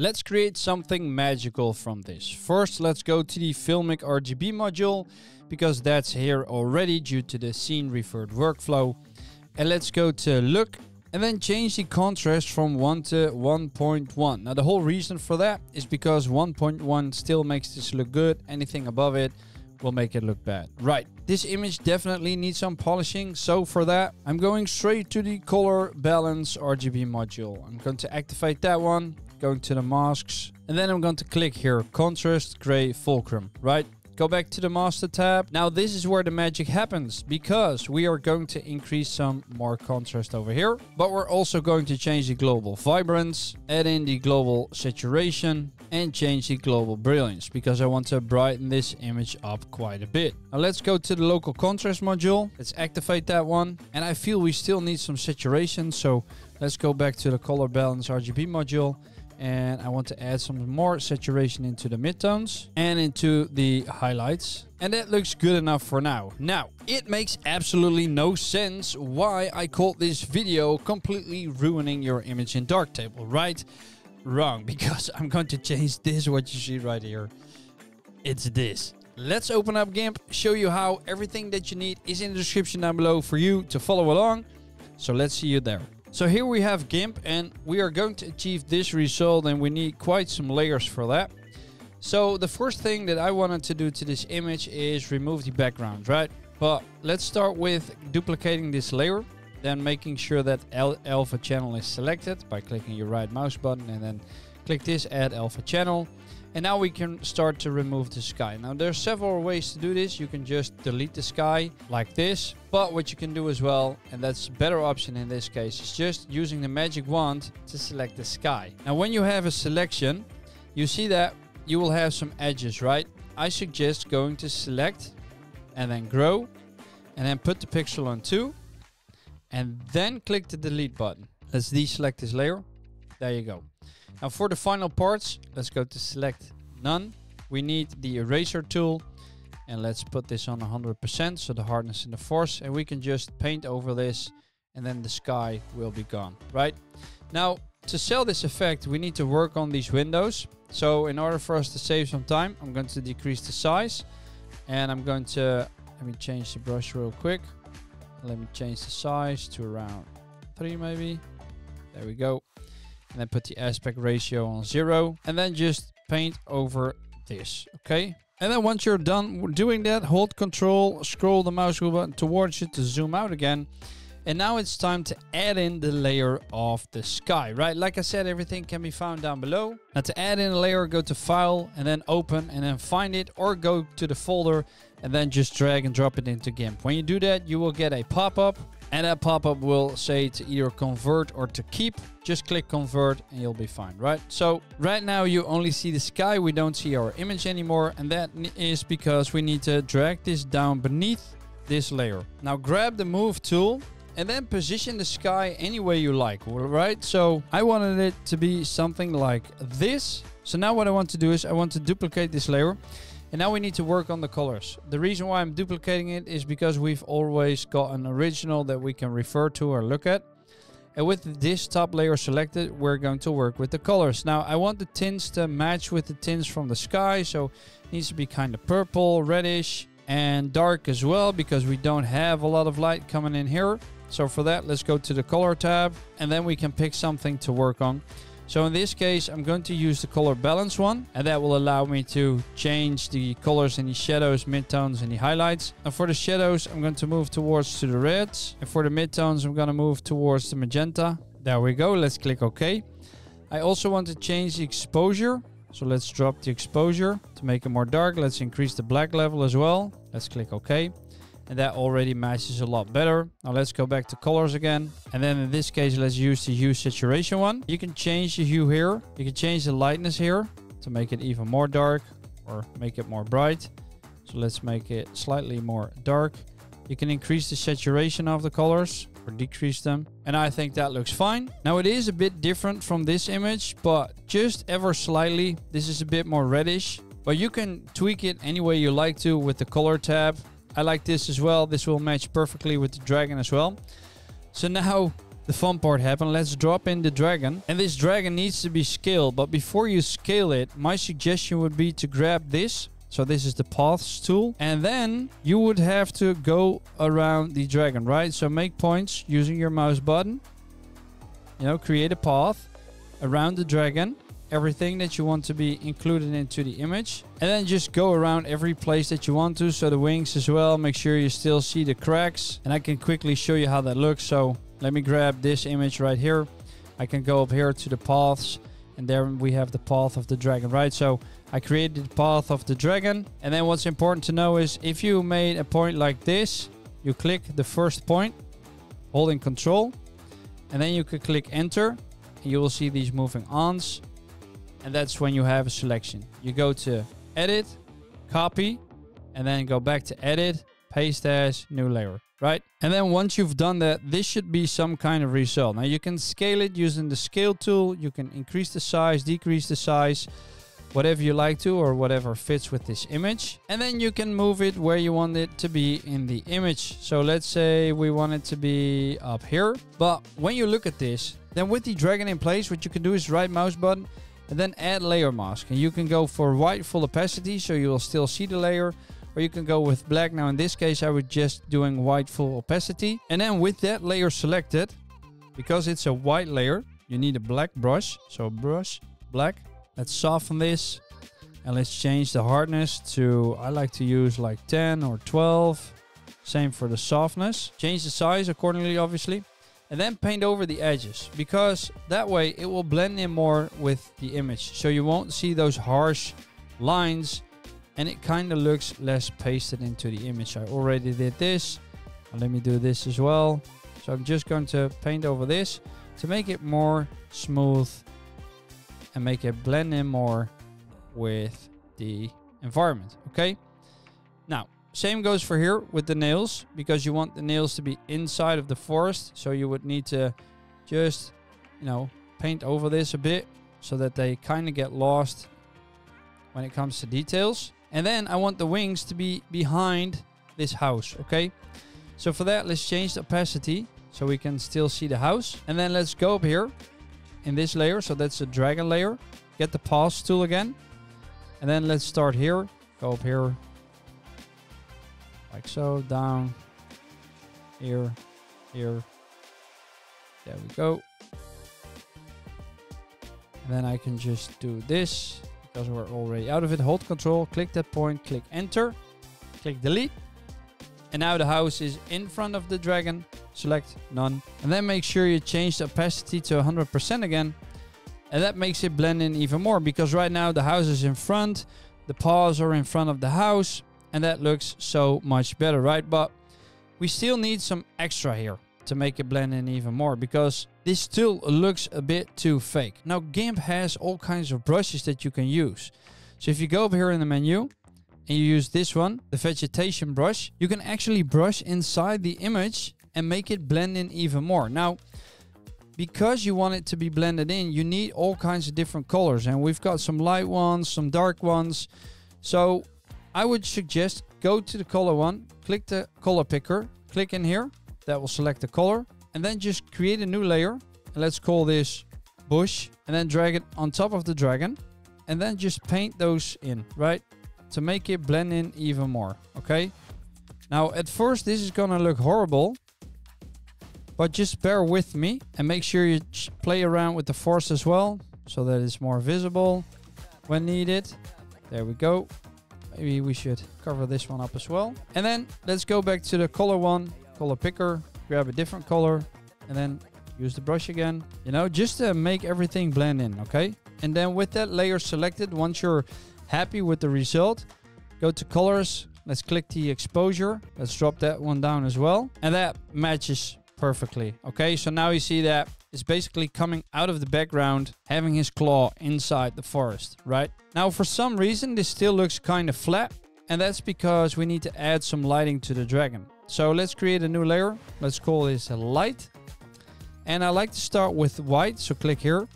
Let's create something magical from this. First, let's go to the Filmic RGB module because that's here already due to the scene referred workflow. And let's go to look and then change the contrast from 1 to 1.1. Now the whole reason for that is because 1.1 still makes this look good. Anything above it will make it look bad. Right, this image definitely needs some polishing. So for that, I'm going straight to the color balance RGB module. I'm going to activate that one, going to the masks, and then I'm going to click here, contrast gray fulcrum, right? Go back to the master tab. Now this is where the magic happens because we are going to increase some more contrast over here. But we're also going to change the global vibrance, add in the global saturation and change the global brilliance because I want to brighten this image up quite a bit. Now let's go to the local contrast module. Let's activate that one. And I feel we still need some saturation. So let's go back to the color balance RGB module and I want to add some more saturation into the midtones and into the highlights. And that looks good enough for now. Now, it makes absolutely no sense why I called this video completely ruining your image in Darktable, right? Wrong, because I'm going to change this, what you see right here. It's this. Let's open up GIMP, show you how everything that you need is in the description down below for you to follow along. So let's see you there. So here we have GIMP and we are going to achieve this result and we need quite some layers for that. So the first thing that I wanted to do to this image is remove the background, right? But let's start with duplicating this layer, then making sure that alpha channel is selected by clicking your right mouse button and then click this add alpha channel. And now we can start to remove the sky. Now there are several ways to do this. You can just delete the sky like this. But what you can do as well, and that's a better option in this case, is just using the magic wand to select the sky. Now when you have a selection, you see that you will have some edges, right? I suggest going to select and then grow and then put the pixel on 2 and then click the delete button. Let's deselect this layer. There you go. Now for the final parts, let's go to select none. We need the eraser tool and let's put this on 100% so the hardness and the force and we can just paint over this and then the sky will be gone, right? Now to sell this effect, we need to work on these windows. So in order for us to save some time, I'm going to decrease the size and I'm going to, let me change the brush real quick. Let me change the size to around three maybe. There we go and then put the aspect ratio on zero and then just paint over this okay and then once you're done doing that hold control scroll the mouse wheel button towards you to zoom out again and now it's time to add in the layer of the sky, right? Like I said, everything can be found down below. Now to add in a layer, go to File and then Open and then find it or go to the folder and then just drag and drop it into GIMP. When you do that, you will get a pop-up and that pop-up will say to either convert or to keep. Just click convert and you'll be fine, right? So right now you only see the sky. We don't see our image anymore. And that is because we need to drag this down beneath this layer. Now grab the move tool and then position the sky any way you like, right? So I wanted it to be something like this. So now what I want to do is I want to duplicate this layer and now we need to work on the colors. The reason why I'm duplicating it is because we've always got an original that we can refer to or look at. And with this top layer selected, we're going to work with the colors. Now I want the tints to match with the tints from the sky. So it needs to be kind of purple, reddish and dark as well because we don't have a lot of light coming in here. So for that, let's go to the color tab and then we can pick something to work on. So in this case, I'm going to use the color balance one, and that will allow me to change the colors in the shadows, midtones, and the highlights. And for the shadows, I'm going to move towards to the reds. And for the midtones, I'm going to move towards the magenta. There we go. Let's click OK. I also want to change the exposure. So let's drop the exposure to make it more dark. Let's increase the black level as well. Let's click OK and that already matches a lot better. Now let's go back to colors again. And then in this case, let's use the hue saturation one. You can change the hue here. You can change the lightness here to make it even more dark or make it more bright. So let's make it slightly more dark. You can increase the saturation of the colors or decrease them. And I think that looks fine. Now it is a bit different from this image, but just ever slightly. This is a bit more reddish, but you can tweak it any way you like to with the color tab. I like this as well. This will match perfectly with the dragon as well. So now the fun part happen. Let's drop in the dragon. And this dragon needs to be scaled. But before you scale it, my suggestion would be to grab this. So this is the paths tool. And then you would have to go around the dragon, right? So make points using your mouse button. You know, create a path around the dragon everything that you want to be included into the image. And then just go around every place that you want to. So the wings as well make sure you still see the cracks. And I can quickly show you how that looks. So let me grab this image right here. I can go up here to the paths. And there we have the path of the dragon right? So I created the path of the dragon. And then what's important to know is if you made a point like this you click the first point holding control. And then you can click enter. And you will see these moving ons and that's when you have a selection. You go to edit, copy, and then go back to edit, paste as new layer, right? And then once you've done that, this should be some kind of result. Now you can scale it using the scale tool. You can increase the size, decrease the size, whatever you like to or whatever fits with this image. And then you can move it where you want it to be in the image. So let's say we want it to be up here. But when you look at this, then with the dragon in place, what you can do is right mouse button and then add layer mask. And you can go for white full opacity so you will still see the layer or you can go with black. Now in this case I would just doing white full opacity. And then with that layer selected, because it's a white layer, you need a black brush. So brush, black. Let's soften this and let's change the hardness to, I like to use like 10 or 12. Same for the softness. Change the size accordingly, obviously and then paint over the edges because that way it will blend in more with the image. So you won't see those harsh lines and it kind of looks less pasted into the image. I already did this let me do this as well. So I'm just going to paint over this to make it more smooth and make it blend in more with the environment okay same goes for here with the nails because you want the nails to be inside of the forest. So you would need to just, you know, paint over this a bit so that they kind of get lost when it comes to details. And then I want the wings to be behind this house, okay? So for that, let's change the opacity so we can still see the house. And then let's go up here in this layer. So that's the dragon layer. Get the paths tool again. And then let's start here. Go up here like so, down, here, here. There we go. And then I can just do this because we're already out of it. Hold control, click that point, click enter, click delete. And now the house is in front of the dragon. Select none. And then make sure you change the opacity to 100% again. And that makes it blend in even more because right now the house is in front. The paws are in front of the house and that looks so much better, right? But we still need some extra here to make it blend in even more because this still looks a bit too fake. Now GIMP has all kinds of brushes that you can use. So if you go over here in the menu and you use this one, the vegetation brush, you can actually brush inside the image and make it blend in even more. Now, because you want it to be blended in, you need all kinds of different colors. And we've got some light ones, some dark ones. So I would suggest go to the color one, click the color picker, click in here. That will select the color. And then just create a new layer. And let's call this bush. And then drag it on top of the dragon. And then just paint those in, right? To make it blend in even more, okay? Now, at first, this is gonna look horrible. But just bear with me and make sure you play around with the force as well. So that it's more visible when needed. There we go. Maybe we should cover this one up as well. And then let's go back to the color one, color picker, grab a different color, and then use the brush again. You know, just to make everything blend in, okay? And then with that layer selected, once you're happy with the result, go to colors. Let's click the exposure. Let's drop that one down as well. And that matches perfectly. Okay, so now you see that is basically coming out of the background, having his claw inside the forest, right? Now, for some reason, this still looks kind of flat, and that's because we need to add some lighting to the dragon. So let's create a new layer. Let's call this a light. And I like to start with white, so click here.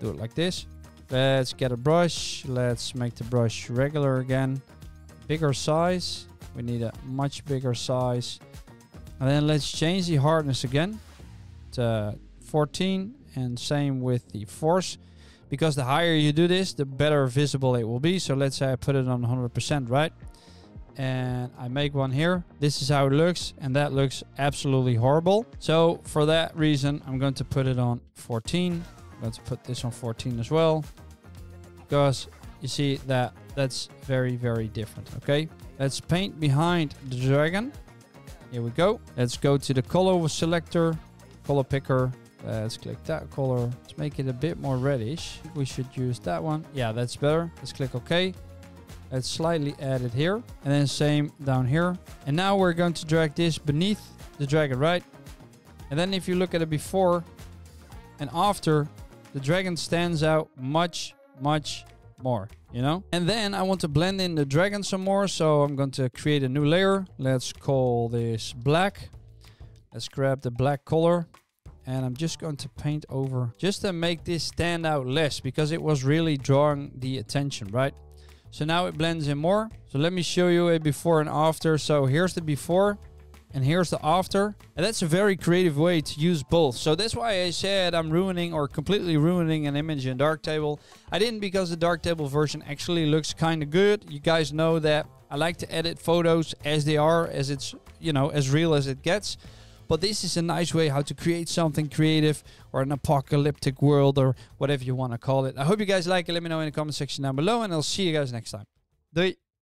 Do it like this. Let's get a brush. Let's make the brush regular again. Bigger size. We need a much bigger size. And then let's change the hardness again uh, 14 and same with the force. Because the higher you do this the better visible it will be. So let's say I put it on 100% right? And I make one here. This is how it looks and that looks absolutely horrible. So for that reason I'm going to put it on 14 I'm going to put this on 14 as well. Because you see that that's very very different okay? Let's paint behind the dragon. Here we go. Let's go to the color selector color picker uh, Let's click that color. Let's make it a bit more reddish. We should use that one. Yeah, that's better. Let's click OK. Let's slightly add it here. And then same down here. And now we're going to drag this beneath the dragon, right? And then if you look at it before and after, the dragon stands out much, much more, you know? And then I want to blend in the dragon some more. So I'm going to create a new layer. Let's call this black. Let's grab the black color and I'm just going to paint over just to make this stand out less because it was really drawing the attention, right? So now it blends in more. So let me show you a before and after. So here's the before and here's the after. And that's a very creative way to use both. So that's why I said I'm ruining or completely ruining an image in Darktable. I didn't because the Darktable version actually looks kind of good. You guys know that I like to edit photos as they are, as it's, you know, as real as it gets. But this is a nice way how to create something creative or an apocalyptic world or whatever you want to call it. I hope you guys like it. Let me know in the comment section down below and I'll see you guys next time. Doei!